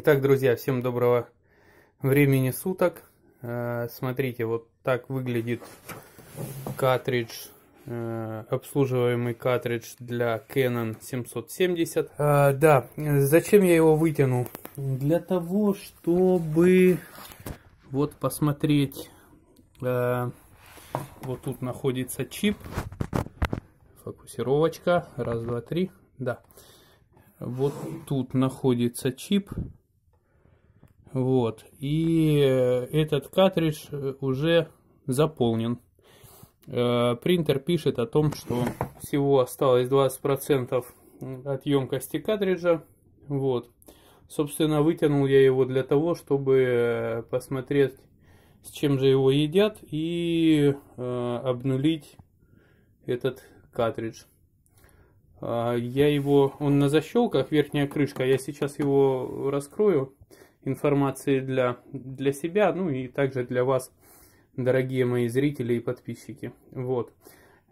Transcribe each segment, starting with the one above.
Итак, друзья, всем доброго времени суток. Э, смотрите, вот так выглядит картридж, э, обслуживаемый картридж для Canon 770. Э, да, зачем я его вытянул? Для того, чтобы вот посмотреть, вот тут находится чип, фокусировочка, раз, два, три, да. Вот тут находится чип. Вот. И этот картридж уже заполнен. Э, принтер пишет о том, что всего осталось 20% от емкости картриджа. Вот. Собственно, вытянул я его для того, чтобы посмотреть, с чем же его едят, и э, обнулить этот картридж. А, я его, он на защелках, верхняя крышка, я сейчас его раскрою, информации для, для себя, ну и также для вас, дорогие мои зрители и подписчики. Вот.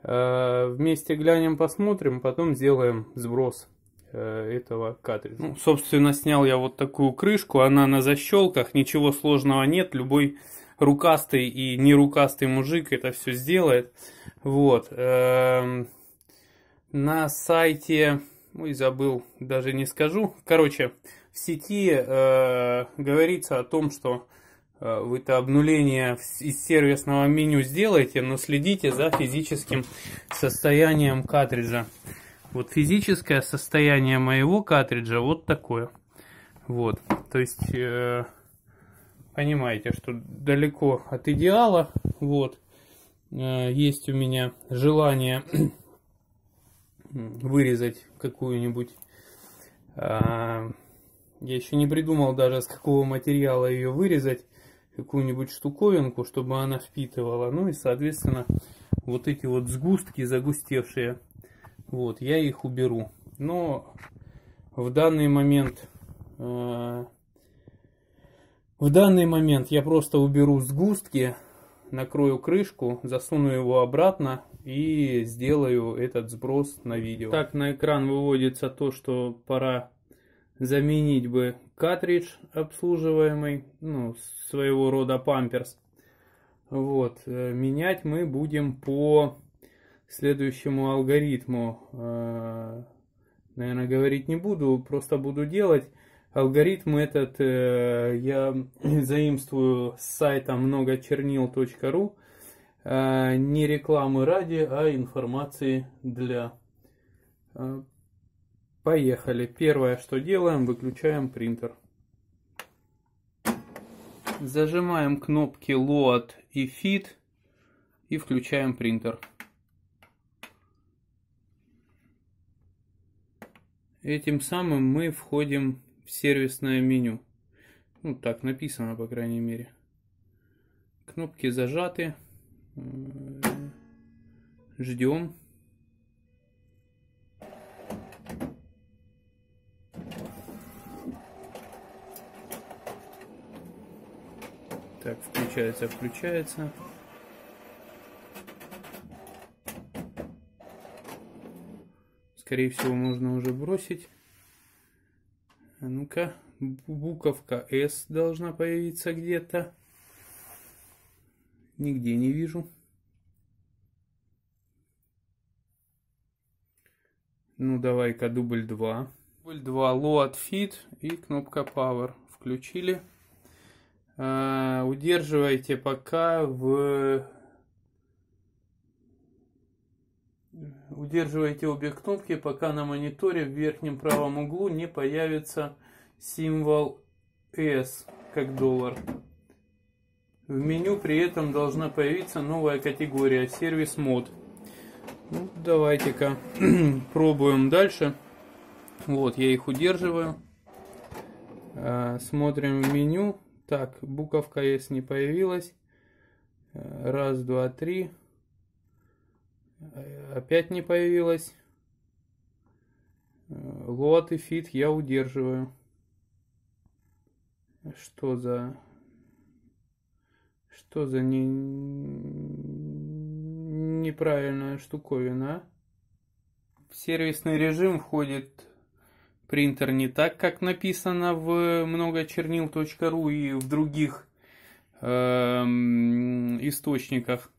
А, вместе глянем, посмотрим, потом сделаем сброс э, этого картриджа. Ну, собственно, снял я вот такую крышку, она на защелках, ничего сложного нет, любой рукастый и нерукастый мужик это все сделает. Вот. Эм, на сайте, ой, забыл, даже не скажу. Короче, в сети э, говорится о том, что э, вы это обнуление из сервисного меню сделаете, но следите за физическим состоянием картриджа. Вот физическое состояние моего картриджа вот такое. Вот, то есть, э, понимаете, что далеко от идеала. Вот, э, есть у меня желание вырезать какую-нибудь... А, я еще не придумал даже, с какого материала ее вырезать, какую-нибудь штуковинку, чтобы она впитывала. Ну и, соответственно, вот эти вот сгустки загустевшие, вот, я их уберу. Но в данный момент... А, в данный момент я просто уберу сгустки, накрою крышку, засуну его обратно и сделаю этот сброс на видео. Так, на экран выводится то, что пора заменить бы картридж обслуживаемый, ну, своего рода памперс. Вот, э, менять мы будем по следующему алгоритму. Э, Наверное, говорить не буду, просто буду делать. Алгоритм этот э, я заимствую с сайта многочернил.ру. Э, не рекламы ради, а информации для. Э, поехали. Первое, что делаем, выключаем принтер. Зажимаем кнопки Load и Fit и включаем принтер. Этим самым мы входим в сервисное меню. Ну, так написано, по крайней мере. Кнопки зажаты. Ждем. Так, включается, включается. Скорее всего, можно уже бросить. А ну-ка, буковка S должна появиться где-то. Нигде не вижу. Ну, давай-ка дубль 2. Дубль 2, load fit и кнопка power. Включили. А, удерживайте пока в... Удерживайте обе кнопки, пока на мониторе в верхнем правом углу не появится символ S, как доллар. В меню при этом должна появиться новая категория сервис мод. Ну, давайте-ка пробуем дальше. Вот, я их удерживаю. А, смотрим в меню. Так, буковка S не появилась. Раз, два, три. Опять не появилась. Лот и фит я удерживаю. Что за... Что за не... неправильная штуковина? В сервисный режим входит принтер не так, как написано в многочернил.ру и в других э, источниках.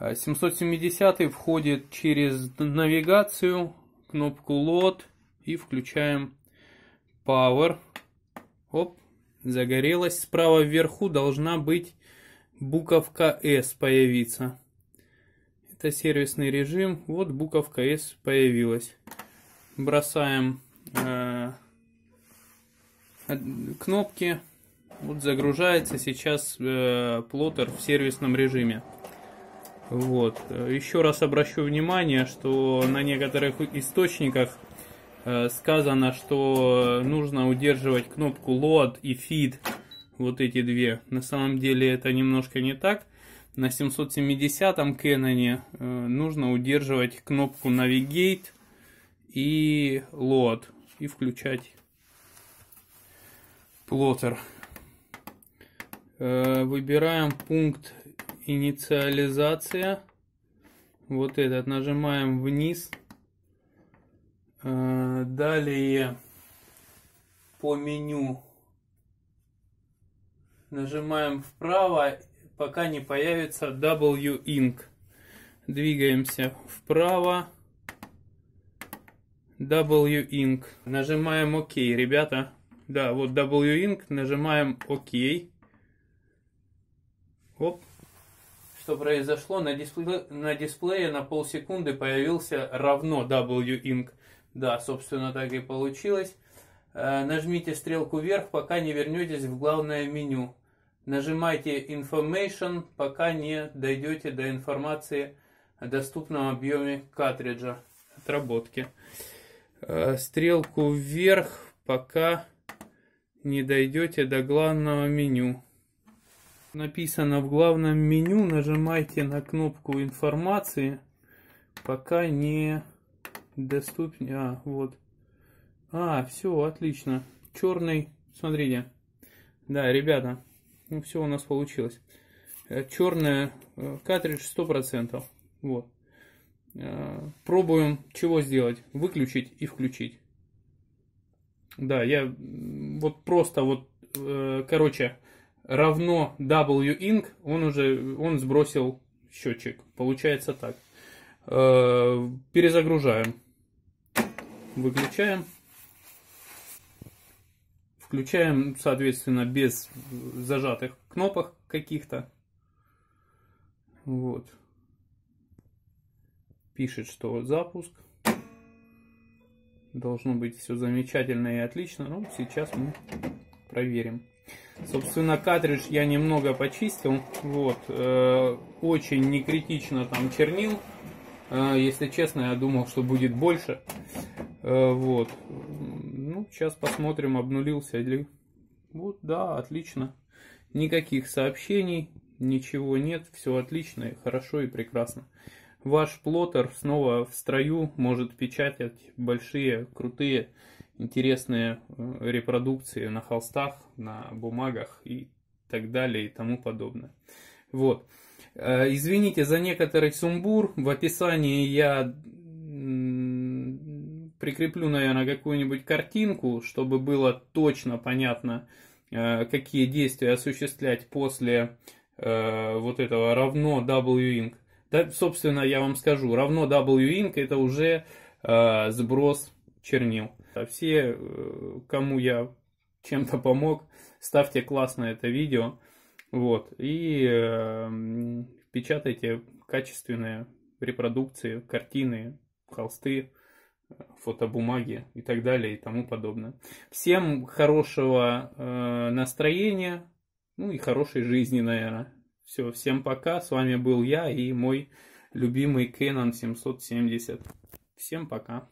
770 а входит через навигацию, кнопку Load и включаем Power. Оп, загорелась. Справа вверху должна быть буковка S появиться. Это сервисный режим. Вот буковка S появилась. Бросаем э, кнопки. Вот загружается сейчас э, плоттер в сервисном режиме. Вот. Еще раз обращу внимание, что на некоторых источниках э, сказано, что нужно удерживать кнопку Load и Feed, вот эти две. На самом деле это немножко не так. На 770-м Canon э, нужно удерживать кнопку Navigate и Load и включать плоттер. Э, выбираем пункт инициализация. Вот этот нажимаем вниз. Э, далее по меню нажимаем вправо, пока не появится W-Ink. Двигаемся вправо. W-Ink. Нажимаем ОК, ребята. Да, вот W-Ink, нажимаем ОК. Оп. Что произошло? На дисплее, на дисплее на полсекунды появился равно W-Ink. Да, собственно, так и получилось. Э, нажмите стрелку вверх, пока не вернетесь в главное меню. Нажимайте Information, пока не дойдете до информации о доступном объеме картриджа отработки. Э, стрелку вверх, пока не дойдете до главного меню. Написано в главном меню, нажимайте на кнопку информации, пока не доступен. А, вот. А, все, отлично. Черный, смотрите. Да, ребята, ну все у нас получилось. Э, Черная э, картридж 100%. Вот. Э, пробуем чего сделать. Выключить и включить. Да, я вот просто вот, короче, равно W-Ink, он уже, он сбросил счетчик. Получается так. Перезагружаем. Выключаем. Включаем, соответственно, без зажатых кнопок каких-то. Вот. Пишет, что запуск. Должно быть все замечательно и отлично. Ну, сейчас мы проверим. Собственно, картридж я немного почистил. Вот. Э, очень некритично там чернил. Э, если честно, я думал, что будет больше. Э, вот. Сейчас посмотрим, обнулился ли. Вот, да, отлично. Никаких сообщений, ничего нет, все отлично, хорошо и прекрасно. Ваш плоттер снова в строю может печатать большие, крутые, интересные э, репродукции на холстах, на бумагах и так далее и тому подобное. Вот. Э, извините за некоторый сумбур. В описании я прикреплю, наверное, какую-нибудь картинку, чтобы было точно понятно, э, какие действия осуществлять после э, вот этого равно W-Ink. Да, собственно, я вам скажу, равно W-Ink это уже э, сброс чернил. А все, кому я чем-то помог, ставьте классно это видео. Вот, и э, печатайте качественные репродукции, картины, холсты фотобумаги и так далее и тому подобное. Всем хорошего э, настроения, ну и хорошей жизни, наверное. Все, всем пока. С вами был я и мой любимый Canon 770. Всем пока.